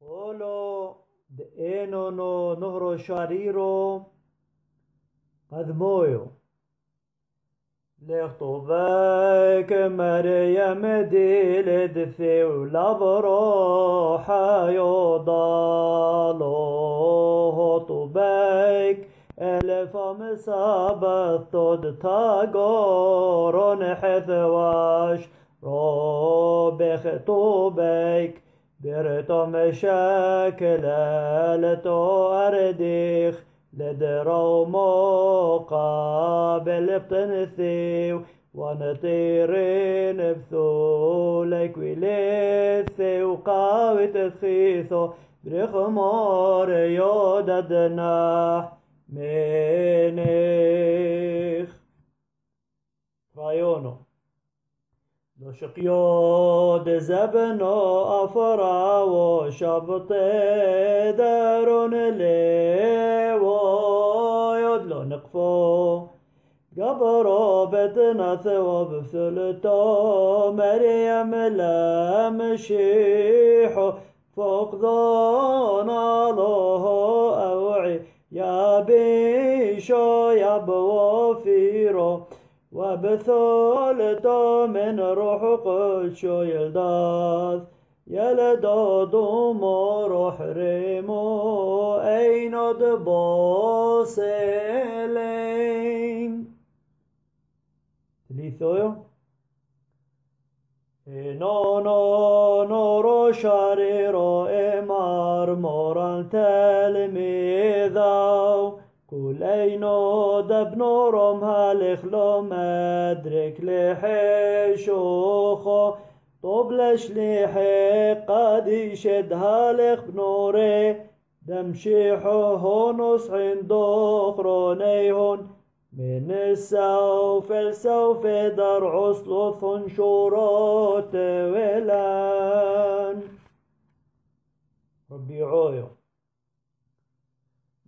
قولوا دئنونو نهر شاريرو قدمويو لخطوبك مريم ديل دثيو لبروحا يضالو طوبك ألف مصابة ثود تاقورون حثواش روبخ طوبك برتو مشاكل لتو أرديخ لدرو مقابل بتنثيو ونطيرين بثولك وليثي وقاوي تخيثو برخمور يوددنا منيخ لو شقيود زبنو أفرا وشبط دارون لي ويود لو نقفو قبرو بتنا ثوب بثلتو مريم لا مشيحو فوق ذون الله أوعي يا بيشو يا بوفيرو وبثولتو من روح قدشو يلداث يلداد روح ريمو أين دبوسلين تليثويو؟ No, no, no, رشاريرو إمار موران تلميذاو. كل أينو دبنو روم هالخ لو مدرك لحشوخو طبلش لحي قد يشد هالخ بنوري دمشيحو هونس عندو خرونيهون من السوف السوف در عصلث شورات ولان ربي عويو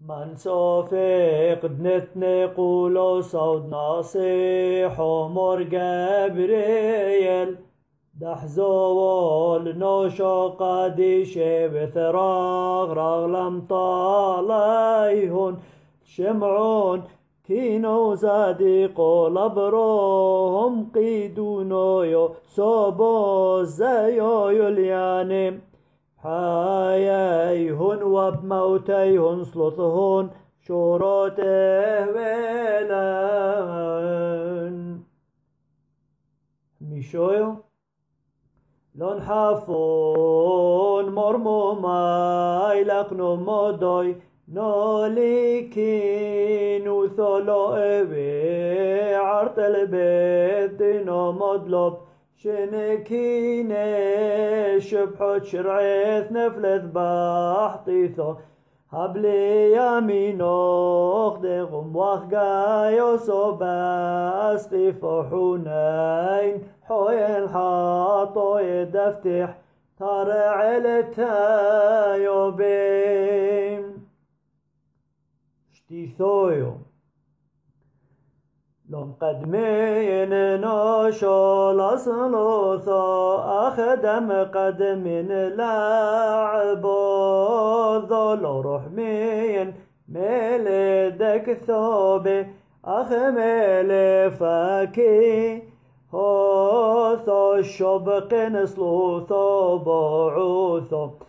من صافق دنتني قولو صوت ناصيح ومر جبريل دحزول نوشو قديشي بثراغ رغلم طاليهن شمعون كينو صديقو لبروهم قيدونو يو صوبو زيو يلياني حيايهن وبموتيهن سلطهن شوروته ولان ميشويو لون حافون مرمو ماي لقنو مودوي نوليكين وثولو ابي عرت البيت دينو مدلوب شنكيني شبحو شرعيث نفلث بحطيثو هبلي يمينو خدغم وخقايو صوباس قيفو حنين حوين حاطو يدفتح ترع التايو بيم لون قدمين نوشو لصلوثو أخدم قدمين لاعبو ذولو رحمين ميلدك ثوبي أخ ميلي فاكي هوثو الشبق بعوثو دهم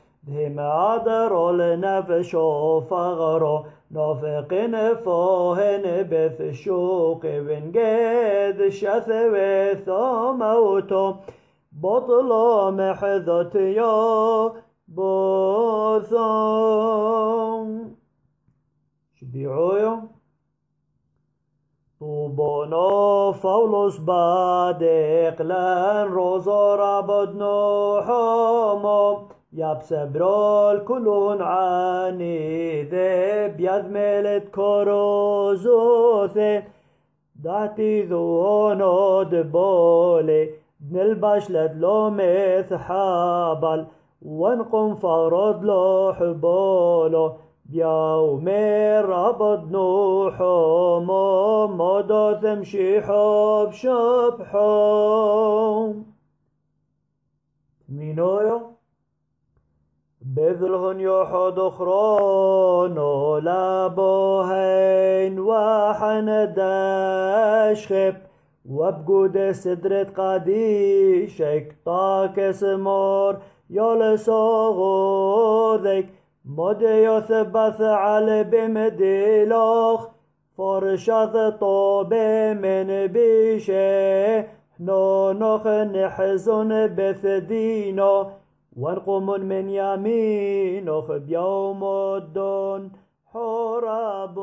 عدرو لنفشو فغرو نافقين فوهن بث شوق بن قيد شثوي ثوموتو بطلو محذت يو بوثم شبيعويو طوبونو فولوس بادق لن روزو رابدنو حومو يبسبرول كلون عاني ذب يذملت كروزوثي داتي ذونو دبولي ابن البشلد لو مث حابل وانقم فرد لو حبولو بيومي ربض نوحو مدو تمشي حب شبحو بذلهن يحد أخرانو لابوهين وحن داشخب وبجود سدرة قديشك طاكس مور يلسوغودك مد يثبث على بمديلوخ فرشاث طوب من بيشه نو نخ نحزن بثدينو ونقوم من يمينه بيوم الدون حرب